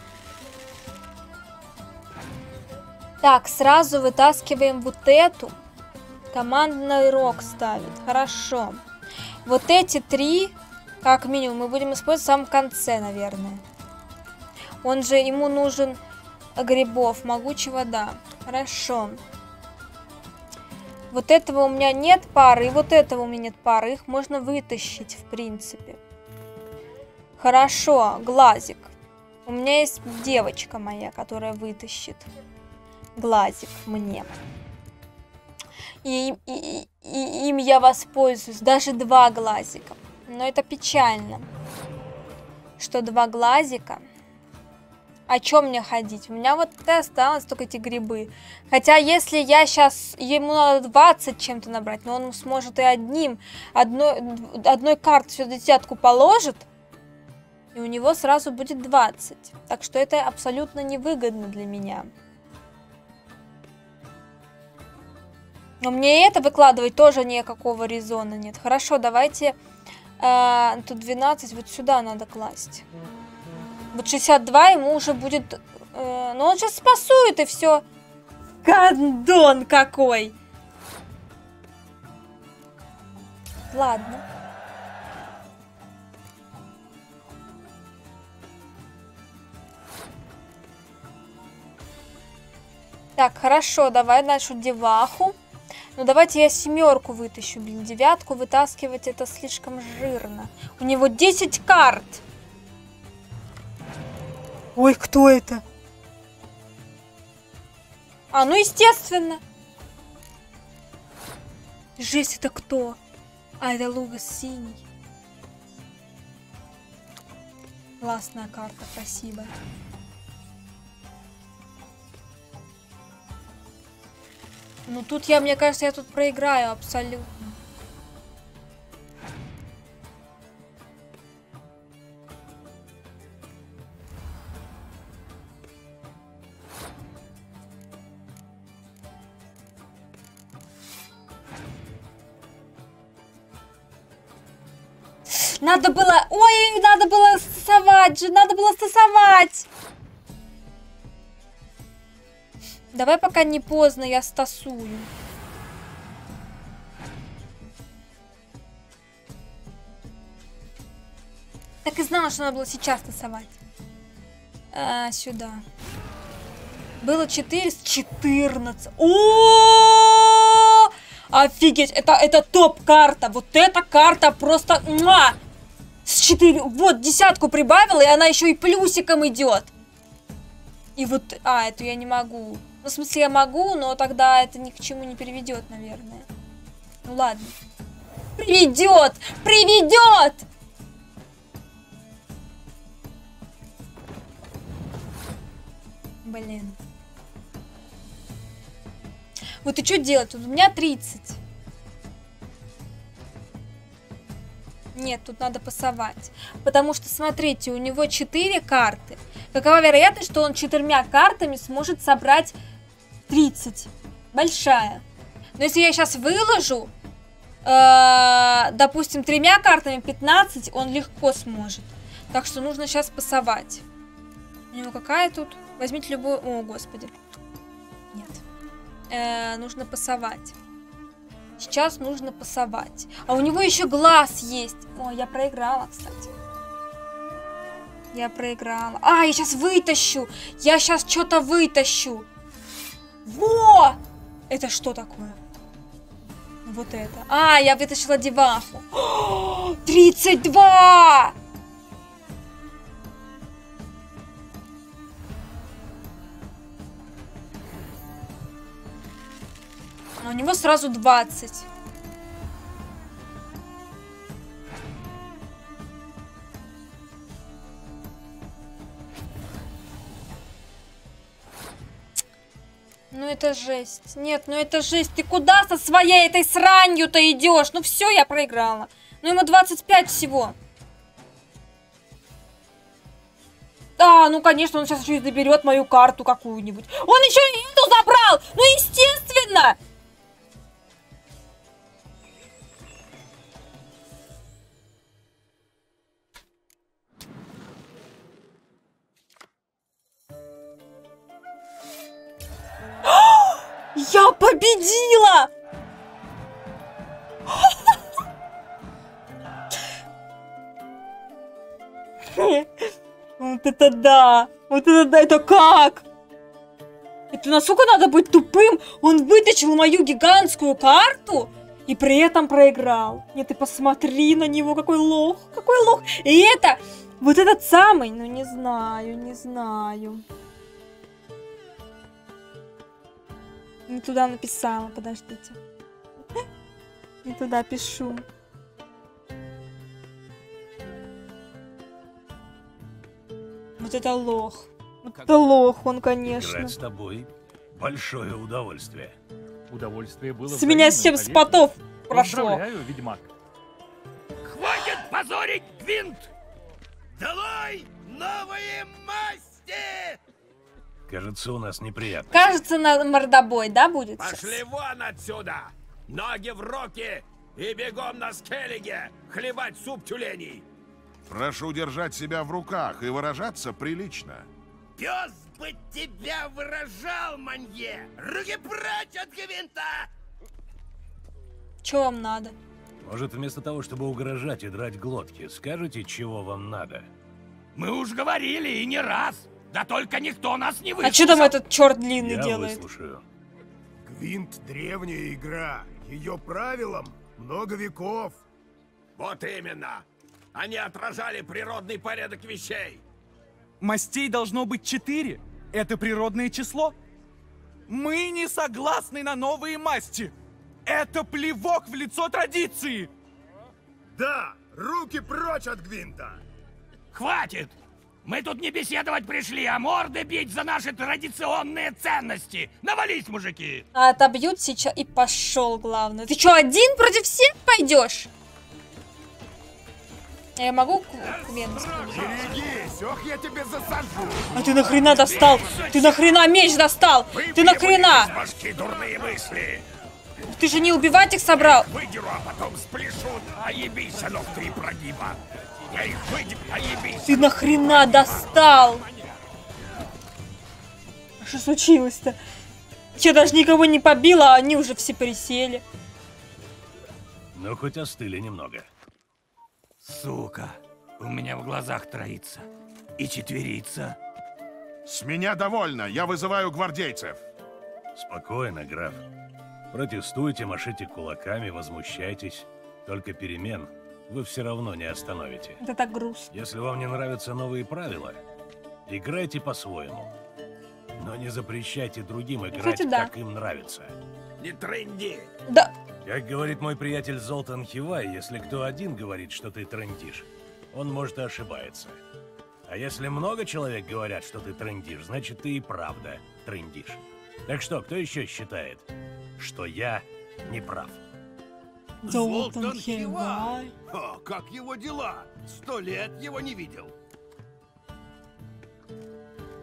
Так, сразу вытаскиваем вот эту. Командный рок ставит. Хорошо. Вот эти три, как минимум, мы будем использовать в самом конце, наверное. Он же, ему нужен грибов, могучая вода. Хорошо. Вот этого у меня нет пары, и вот этого у меня нет пары. Их можно вытащить, в принципе. Хорошо, глазик. У меня есть девочка моя, которая вытащит глазик мне. И, и- и- им я воспользуюсь. Даже два глазика. Но это печально. Что два глазика. О чем мне ходить? У меня вот осталось только эти грибы. Хотя, если я сейчас... Ему надо 20 чем-то набрать, но он сможет и одним... Одной, одной карты всю десятку положит, и у него сразу будет 20. Так что это абсолютно невыгодно для меня. Но мне это выкладывать тоже никакого резона нет. Хорошо, давайте... э, тут 12, вот сюда надо класть. Вот 62 ему уже будет... Э, ну он сейчас спасует и все. Гандон какой! Ладно. Так, хорошо, давай нашу деваху. Ну давайте я семерку вытащу, блин. Девятку вытаскивать это слишком жирно. У него 10 карт. Ой, кто это? А, ну естественно. Жесть, это кто? А, это Лугас синий. Классная карта, спасибо. Ну тут я, мне кажется, я тут проиграю абсолютно. Надо было... Ой, надо было стасовать же, надо было стасовать. Давай пока не поздно, я стасую. Так и знала, что надо было сейчас тасовать. А, сюда. Было 4 с 14. О! Офигеть, это, это топ-карта. Вот эта карта просто... Муа! С 4... Вот, десятку прибавила, и она еще и плюсиком идет. И вот... А, эту я не могу. Ну, в смысле, я могу, но тогда это ни к чему не приведет, наверное. Ну, ладно. Приведет! Приведет! Блин. Вот и что делать? У меня 30. Нет, тут надо пасовать. Потому что, смотрите, у него 4 карты. Какова вероятность, что он четырьмя картами сможет собрать 30? Большая. Но если я сейчас выложу, э, допустим, тремя картами 15, он легко сможет. Так что нужно сейчас пасовать. У него какая тут? Возьмите любую... О, господи. Нет. Э, нужно пасовать. Сейчас нужно пасовать. А у него еще глаз есть. О, я проиграла, кстати. Я проиграла. А, я сейчас вытащу. Я сейчас что-то вытащу. Во! Это что такое? Вот это. А, я вытащила деваху. 32! А у него сразу 20. Ну это жесть. Нет, ну это жесть. Ты куда со своей этой сранью-то идешь? Ну все, я проиграла. Ну ему 25 всего. Да, ну конечно, он сейчас еще и заберет мою карту какую-нибудь. Он еще и эту забрал! Ну естественно! Я победила! Вот это да! Вот это да! Это как? Это насколько надо быть тупым? Он вытащил мою гигантскую карту и при этом проиграл. Нет, ты посмотри на него, какой лох, какой лох. И это, вот этот самый, ну не знаю, не знаю. Не туда написала, подождите. Не туда пишу. Вот это лох. Вот это лох он, конечно. Играть с тобой большое удовольствие. Удовольствие было С меня взаимным, 7 поверь. спотов прошло. Поздравляю, ведьмак. Хватит позорить Гвинт! Долой новые масти! Кажется, у нас неприятно. Кажется, на мордобой, да, будет? сейчас? Пошли вон отсюда! Ноги в руки и бегом на скеллиге хлебать суп тюленей! Прошу держать себя в руках и выражаться прилично. Пес бы тебя выражал, манье! Руки прочь от гвинта! Чё вам надо? Может, вместо того, чтобы угрожать и драть глотки, скажете, чего вам надо? Мы уж говорили и не раз. Да только никто нас не А выслушал. что там этот черт длинный Я делает? выслушаю. Гвинт — древняя игра. Ее правилам много веков. Вот именно. Они отражали природный порядок вещей. Мастей должно быть четыре. Это природное число. Мы не согласны на новые масти. Это плевок в лицо традиции. Да, руки прочь от Гвинта. Хватит! Мы тут не беседовать пришли, а морды бить за наши традиционные ценности. Навались, мужики! А отобьют сейчас и пошел, главное. Ты что, один против всех пойдешь? А Я могу к? Берегись, ох, я тебе засажу. А ты нахрена достал? Ты нахрена меч достал? Ты нахрена? башки дурные мысли. Ты же не убивать их собрал. Выдеру, а потом спляшу. А ебись, оно в три прогиба. Ты нахрена достал? А что случилось-то? Я даже никого не побила, а они уже все присели. Ну, хоть остыли немного. Сука, у меня в глазах троится. И четверится. С меня довольно, я вызываю гвардейцев. Спокойно, граф. Протестуйте, машите кулаками, возмущайтесь. Только перемен вы все равно не остановите. Это так грустно. Если вам не нравятся новые правила, играйте по-своему. Но не запрещайте другим играть, Кстати, да. как им нравится. Не тренди. Да, Как говорит мой приятель Золтан Хивай, если кто один говорит, что ты трендишь, он, может, и ошибается. А если много человек говорят, что ты трендишь, значит, ты и правда трендишь. Так что, кто еще считает, что я не прав? Золтан Хивай. О, как его дела? Сто лет его не видел.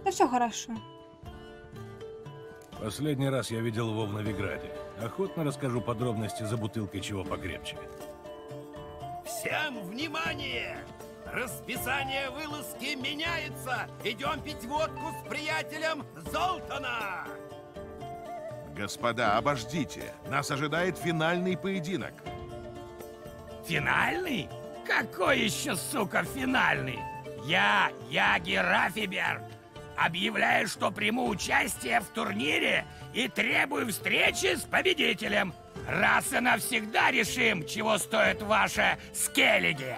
Да все хорошо. Последний раз я видел его в Новиграде. Охотно расскажу подробности за бутылкой чего покрепче. Всем внимание! Расписание вылазки меняется! Идем пить водку с приятелем Золтана! Господа, обождите. Нас ожидает финальный поединок. Финальный? Какой еще, сука, финальный? Я, я Герафибер, объявляю, что приму участие в турнире и требую встречи с победителем. Раз и навсегда решим, чего стоит ваше скеллиги.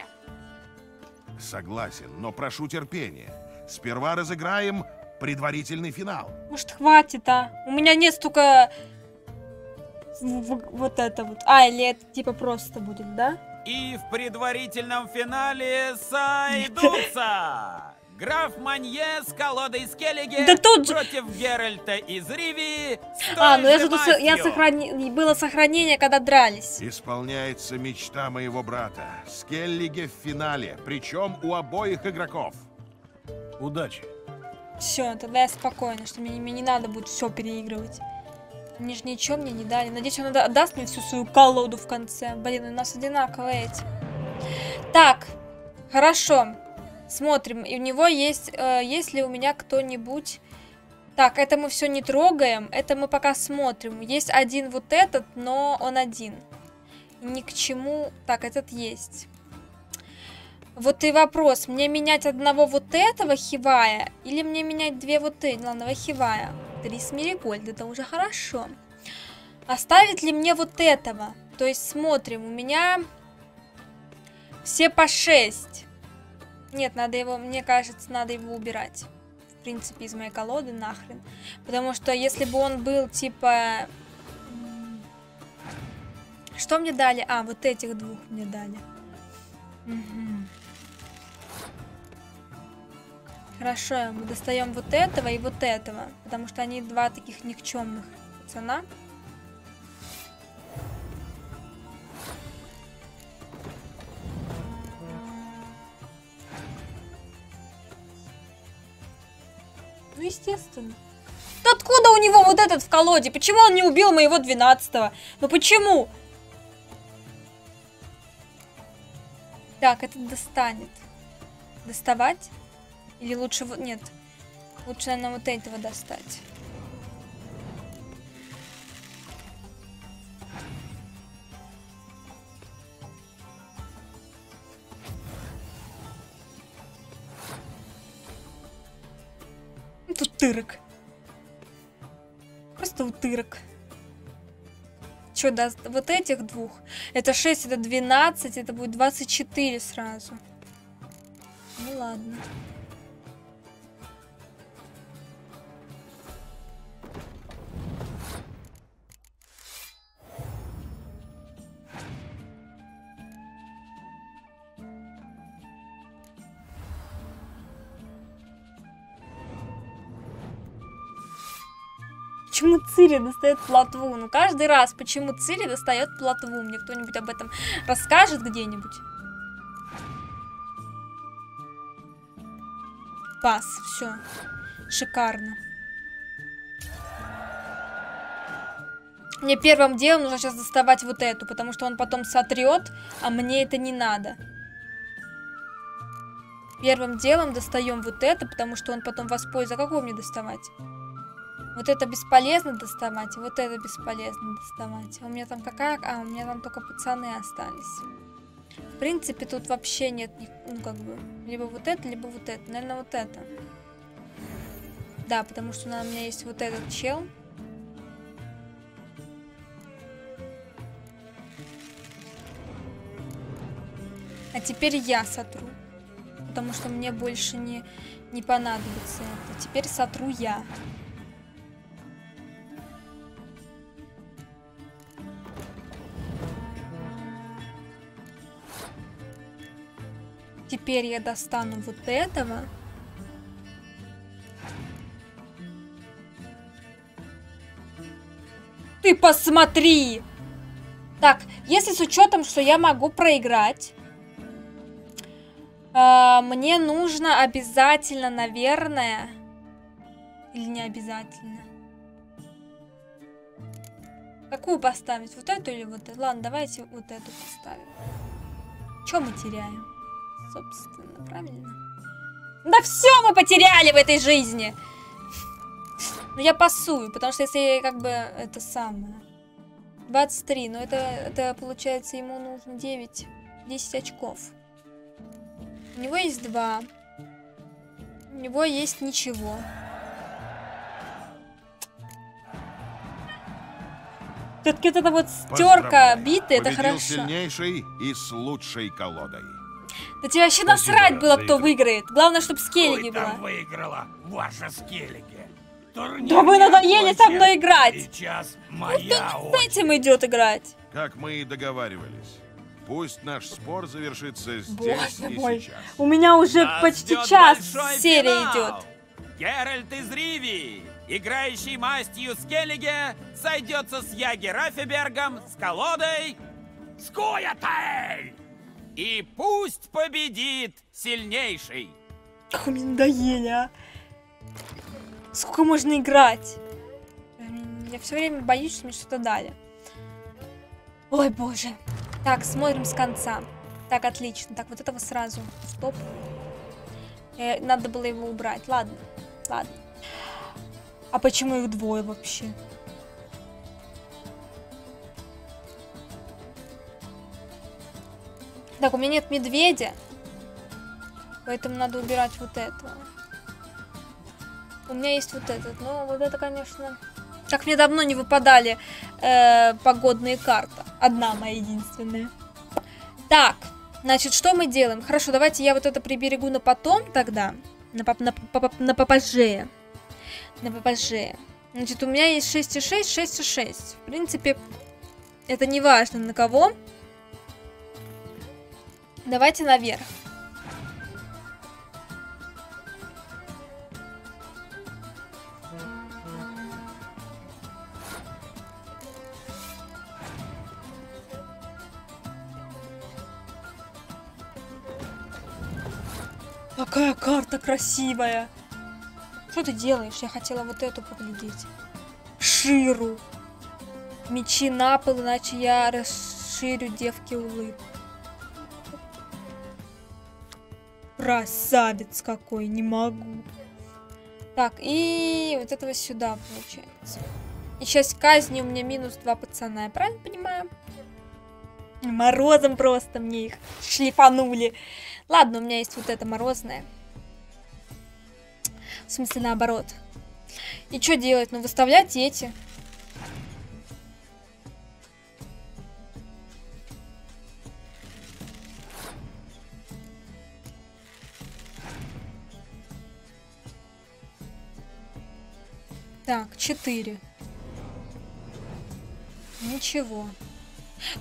Согласен, но прошу терпения. Сперва разыграем предварительный финал. Может, хватит, а? У меня нет столько... в- в- Вот это вот. А, или это типа просто будет, да? И в предварительном финале сойдутся граф Манье с колодой Скеллиге Да тут же- против Геральта из Ривии с А, ну я же тут я сохрани... Было сохранение, когда дрались. Исполняется мечта моего брата. Скеллиге в финале, причем у обоих игроков. Удачи! Все, тогда я спокойна, что мне, мне не надо будет все переигрывать. Они же ничего мне не дали. Надеюсь, он отда- отдаст мне всю свою колоду в конце. Блин, у нас одинаковые эти. Так, хорошо. Смотрим. И у него есть... э, есть ли у меня кто-нибудь... Так, это мы все не трогаем. Это мы пока смотрим. Есть один вот этот, но он один. Ни к чему... Так, этот есть. Вот и вопрос, мне менять одного вот этого хивая или мне менять две вот эти, главного хивая? Три смиригольд, это уже хорошо. Оставить ли мне вот этого? То есть смотрим, у меня все по 6. Нет, надо его, мне кажется, надо его убирать. В принципе, из моей колоды нахрен. Потому что если бы он был типа... Что мне дали? А, вот этих двух мне дали. Мгм. Хорошо, мы достаем вот этого и вот этого, потому что они два таких никчемных пацана. Ну, естественно. Да откуда у него вот этот в колоде? Почему он не убил моего 12-го? Ну почему? Так, этот достанет. Доставать? Или лучше вот... Нет. Лучше, наверное, вот этого достать. Тут утырок. Просто утырок. Что даст? Вот этих двух. Это 6, это 12, это будет 24 сразу. Ну ладно. Цири достает плотву? Ну, каждый раз, почему Цири достает плотву? Мне кто-нибудь об этом расскажет где-нибудь? Пас, все. Шикарно. Мне первым делом нужно сейчас доставать вот эту, потому что он потом сотрет, а мне это не надо. Первым делом достаем вот это, потому что он потом воспользуется. А какого мне доставать? Вот это бесполезно доставать, вот это бесполезно доставать. А у меня там какая? А, у меня там только пацаны остались. В принципе, тут вообще нет, ну, как бы, либо вот это, либо вот это. Наверное, вот это. Да, потому что у меня есть вот этот чел. А теперь я сотру. Потому что мне больше не, не понадобится это. Теперь сотру я. Теперь я достану вот этого. Ты посмотри! Так, если с учетом, что я могу проиграть, э, мне нужно обязательно, наверное, или не обязательно? Какую поставить? Вот эту или вот эту? Ладно, давайте вот эту поставим. Что мы теряем? Собственно, правильно? Да все мы потеряли в этой жизни! Ну, я пасую, потому что если как бы это самое... 23, но это, это получается ему нужно 9, 10 очков. У него есть 2. У него есть ничего. Все-таки вот эта вот стерка биты, это хорошо. сильнейший и с лучшей колодой. Да тебе вообще насрать было, кто выиграет. Главное, чтобы скеллиги было. выиграла ваша скеллиги. Турнир Да вы надоели со мной играть. Сейчас Ну, моя кто с этим идет играть? Как мы и договаривались. Пусть наш спор завершится здесь Боже и мой. сейчас. У меня уже Нас почти час серия финал. идет. Геральт из Ривии, играющий мастью Скеллиге, сойдется с Яги Раффебергом, с колодой Скуятель! И пусть победит сильнейший. Вы мне надоели, а. Сколько можно играть? Я все время боюсь, что мне что-то дали. Ой, боже. Так, смотрим с конца. Так, отлично. Так, вот этого сразу. Стоп. Э, надо было его убрать. Ладно, ладно. А почему их двое вообще? Так, у меня нет медведя. Поэтому надо убирать вот этого. У меня есть вот этот. Но вот это, конечно... Как мне давно не выпадали э, погодные карты. Одна моя единственная. Так, значит, что мы делаем? Хорошо, давайте я вот это приберегу на потом тогда. На, поп- на, поп- на попозже. На попозже. Значит, у меня есть 6,6, 6,6. В принципе, это не важно на кого. Давайте наверх. Какая карта красивая. Что ты делаешь? Я хотела вот эту поглядеть. Ширу. Мечи на пол, иначе я расширю девке улыбку. Красавец какой, не могу. Так, и вот этого сюда получается. И сейчас казни у меня минус два пацана, я правильно понимаю? Морозом просто мне их шлифанули. Ладно, у меня есть вот это морозное. В смысле, наоборот. И что делать? Ну, выставлять эти. Так, 4. Ничего.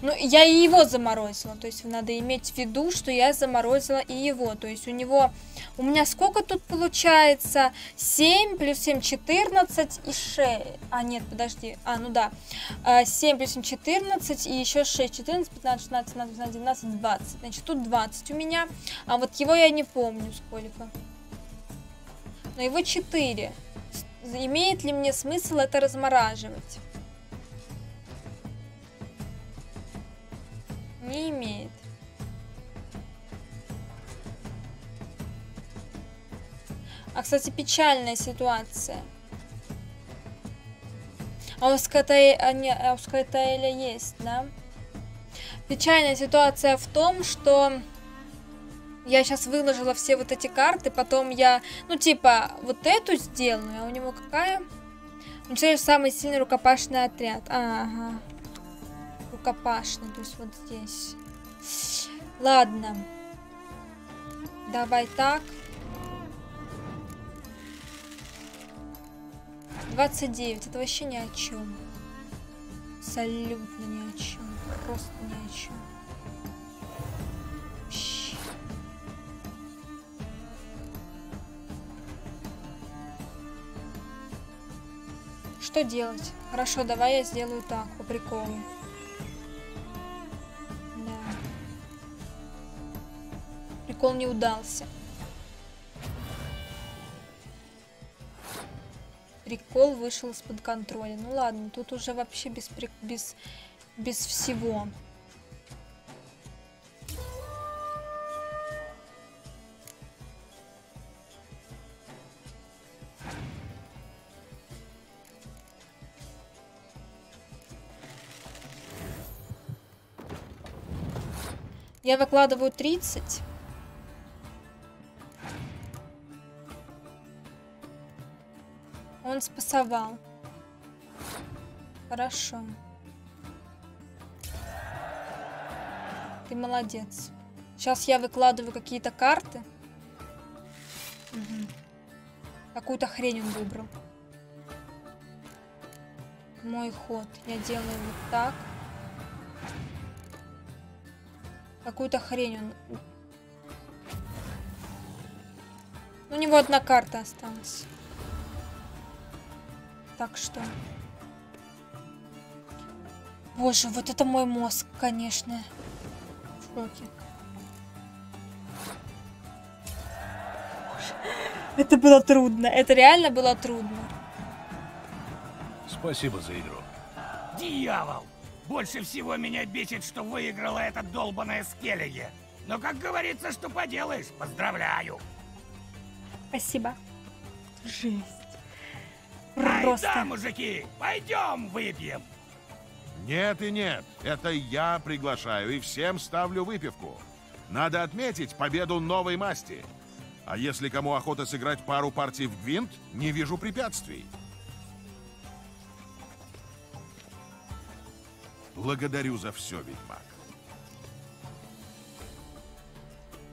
Ну, я и его заморозила. То есть надо иметь в виду, что я заморозила и его. То есть у него... У меня сколько тут получается? 7 плюс 7, 14 и 6. А, нет, подожди. А, ну да. 7 плюс 7, 14 и еще 6. 14, 15, 16, 17, 18, 19, 20. Значит, тут 20 у меня. А вот его я не помню сколько. Но его 4. Имеет ли мне смысл это размораживать? Не имеет. А, кстати, печальная ситуация. А у Скатаэля, а а есть, да? Печальная ситуация в том, что я сейчас выложила все вот эти карты, потом я, ну, типа, вот эту сделаю, а у него какая? Уничтожишь самый сильный рукопашный отряд. Ага. Рукопашный, то есть вот здесь. Ладно. Давай так. 29. Это вообще ни о чем. Абсолютно ни о чем. Просто ни о чем. Что делать? Хорошо, давай я сделаю так, по приколу. Да. Прикол не удался. Прикол вышел из-под контроля. Ну ладно, тут уже вообще без, без, без всего. Я выкладываю 30. Он спасовал. Хорошо. Ты молодец. Сейчас я выкладываю какие-то карты. Угу. Какую-то хрень он выбрал. Мой ход. Я делаю вот так. Какую-то хрень он... У него одна карта осталась. Так что... Боже, вот это мой мозг, конечно. В шоке. Это было трудно. Это реально было трудно. Спасибо за игру. Дьявол! Больше всего меня бесит, что выиграла эта долбаная Скеллиги. Но, как говорится, что поделаешь, поздравляю. Спасибо. Жесть. Просто. Ай да, мужики, пойдем выпьем. Нет и нет, это я приглашаю и всем ставлю выпивку. Надо отметить победу новой масти. А если кому охота сыграть пару партий в гвинт, не вижу препятствий. Благодарю за все, ведьмак.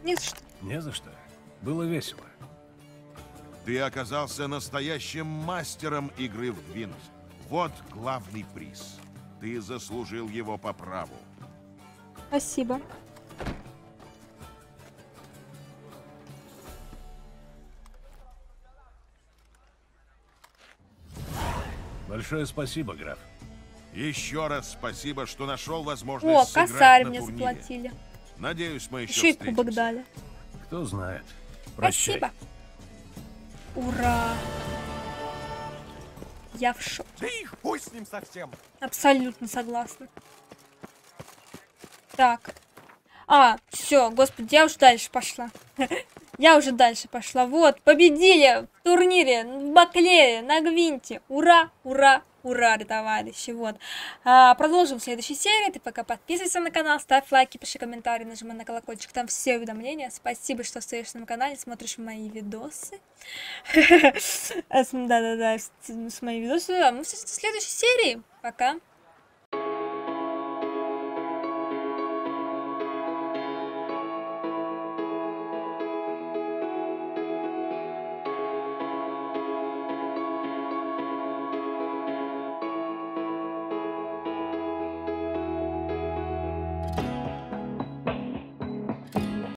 Не за что. Не за что. Было весело. Ты оказался настоящим мастером игры в гвинт. Вот главный приз. Ты заслужил его по праву. Спасибо. Большое спасибо, граф. Еще раз спасибо, что нашел возможность О, косарь мне турнире. заплатили. Надеюсь, мы еще Еще и кубок дали. Кто знает. Прощай. Спасибо. Ура! Я в шоке. Да и хуй с ним совсем. Абсолютно согласна. Так. А, все, господи, я уж дальше пошла. Я уже дальше пошла. Вот, победили в турнире, в Баклере, на Гвинте. Ура, ура, ура, товарищи. Вот. А, продолжим в следующей серии. Ты пока подписывайся на канал, ставь лайки, пиши комментарии, нажимай на колокольчик. Там все уведомления. Спасибо, что остаешься на канале, смотришь мои видосы. Да-да-да, с мои видосы. А мы в следующей серии. Пока.